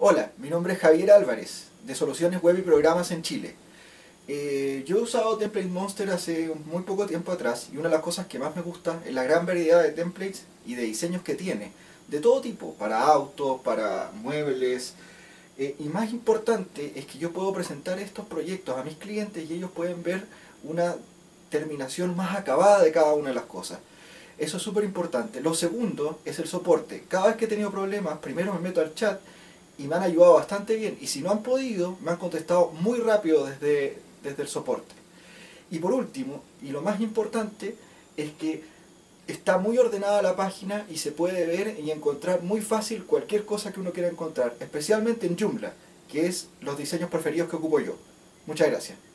Hola, mi nombre es Javier Álvarez, de Soluciones Web y Programas en Chile. Eh, yo he usado Template Monster hace muy poco tiempo atrás y una de las cosas que más me gusta es la gran variedad de templates y de diseños que tiene, de todo tipo, para autos, para muebles, eh, y más importante es que yo puedo presentar estos proyectos a mis clientes y ellos pueden ver una terminación más acabada de cada una de las cosas. Eso es súper importante. Lo segundo es el soporte. Cada vez que he tenido problemas, primero me meto al chat y me han ayudado bastante bien. Y si no han podido, me han contestado muy rápido desde, desde el soporte. Y por último, y lo más importante, es que está muy ordenada la página y se puede ver y encontrar muy fácil cualquier cosa que uno quiera encontrar, especialmente en Joomla, que es los diseños preferidos que ocupo yo. Muchas gracias.